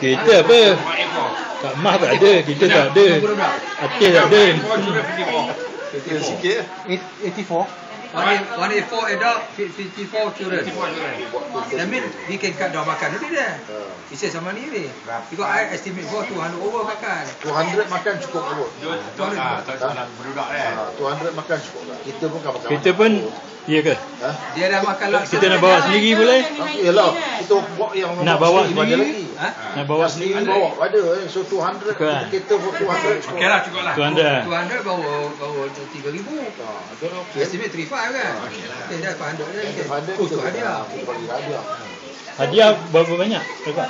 Kita apa? Kat mah tak ada, kita tak ada. Aceh tak ada. Kecil sikit. 84. One day, one day four adult, 54 children. That means we can cut down makan already there. He said sama ni ni. Because I estimate for 200 over makan. 200 makan cukup kot. Ah, tak nak berbudak kan. Ha, 200 makan cukup lah. Kita pun kan makan. Kita pun, ya ke? Dia dah makan lah. Kita nak bawa sendiri boleh? Yalah, kita bawa yang Nak bawa sendiri ada lagi. Ha? Nak bawa Sendiri sendiri? bawa ada eh. So 200 Cukup, eh? kita pun 200 cukup. Okey lah, cukup lah. Tu anda. 200 bawa bawa 3000. Ha, itu okey. Estimate 35 kan? Okay, dah 200 je. Kita Okay. ada Oh, tu kita hadiah. hadiah. Hadiah berapa banyak? Dapat?